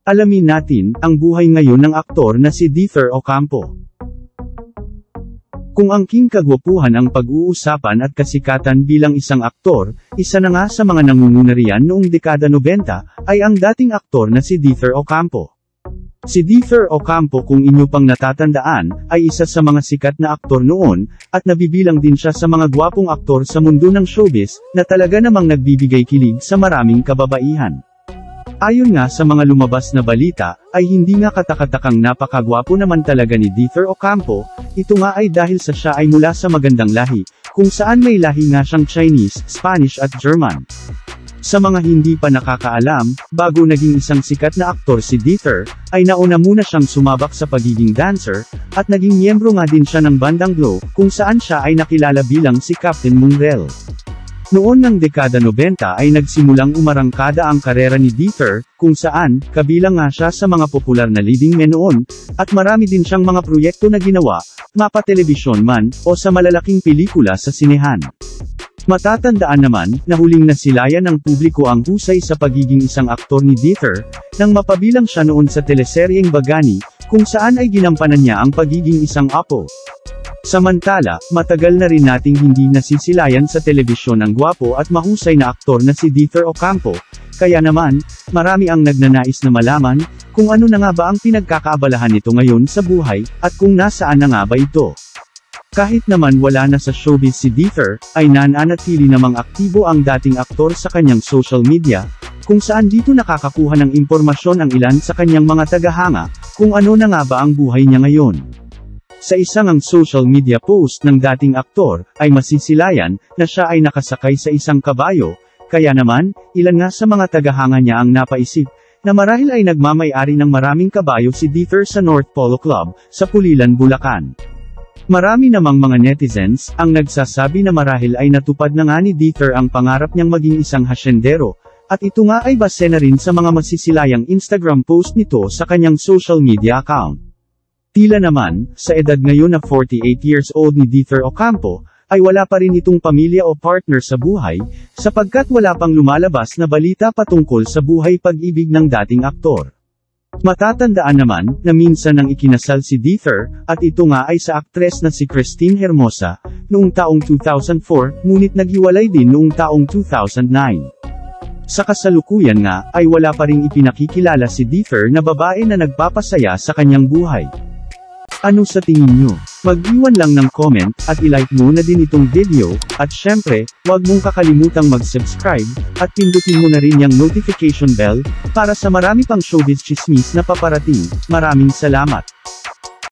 Alamin natin ang buhay ngayon ng aktor na si Dither Ocampo. Kung ang king kagwapuhan ang pag-uusapan at kasikatan bilang isang aktor, isa na nga sa mga nangunguna riyan noong dekada 90, ay ang dating aktor na si Dither Ocampo. Si Dither Ocampo kung inyo pang natatandaan, ay isa sa mga sikat na aktor noon, at nabibilang din siya sa mga gwapong aktor sa mundo ng showbiz, na talaga namang nagbibigay kilig sa maraming kababaihan. Ayon nga sa mga lumabas na balita, ay hindi nga katakatakang napakagwapo naman talaga ni Dither Ocampo, ito nga ay dahil sa siya ay mula sa magandang lahi, kung saan may lahi nga siyang Chinese, Spanish at German. Sa mga hindi pa nakakaalam, bago naging isang sikat na aktor si Dither, ay nauna muna siyang sumabak sa pagiging dancer, at naging miyembro nga din siya ng bandang Glow, kung saan siya ay nakilala bilang si Captain Mongrel. Noon ng dekada 90 ay nagsimulang umarangkada ang karera ni Dither, kung saan, kabilang nga siya sa mga popular na leading men noon, at marami din siyang mga proyekto na ginawa, mapa telebisyon man, o sa malalaking pelikula sa sinehan. Matatandaan naman, na huling nasilayan ng publiko ang husay sa pagiging isang aktor ni Dither, nang mapabilang siya noon sa teleseryeng Bagani, kung saan ay ginampanan niya ang pagiging isang apo. Samantala, matagal na rin nating hindi nasisilayan sa telebisyon ang gwapo at mahusay na aktor na si Dither Ocampo, kaya naman, marami ang nagnanais na malaman, kung ano na nga ba ang pinagkakaabalahan nito ngayon sa buhay, at kung nasaan na nga ba ito. Kahit naman wala na sa showbiz si Dither, ay nananatili namang aktibo ang dating aktor sa kanyang social media, kung saan dito nakakakuha ng impormasyon ang ilan sa kanyang mga tagahanga, kung ano na nga ba ang buhay niya ngayon. Sa isang ang social media post ng dating aktor, ay masisilayan, na siya ay nakasakay sa isang kabayo, kaya naman, ilan nga sa mga tagahanga niya ang napaisip, na marahil ay nagmamay-ari ng maraming kabayo si Dither sa North Polo Club, sa Pulilan, Bulacan. Marami namang mga netizens, ang nagsasabi na marahil ay natupad na nga ni Dither ang pangarap niyang maging isang hasyendero, at ito nga ay base na rin sa mga masisilayang Instagram post nito sa kanyang social media account. Tila naman, sa edad ngayon na 48 years old ni Dither Ocampo, ay wala pa rin itong pamilya o partner sa buhay, sapagkat wala pang lumalabas na balita patungkol sa buhay pag-ibig ng dating aktor. Matatandaan naman, na minsan nang ikinasal si Dither, at ito nga ay sa aktres na si Christine Hermosa, noong taong 2004, ngunit naghiwalay din noong taong 2009. Sa kasalukuyan nga, ay wala pa ring ipinakikilala si Dither na babae na nagpapasaya sa kanyang buhay. Ano sa tingin nyo? Mag-iwan lang ng comment, at ilike mo na din itong video, at syempre, huwag mong kakalimutang mag-subscribe, at pindutin mo na rin yung notification bell, para sa marami pang showbiz chismis na paparating. Maraming salamat!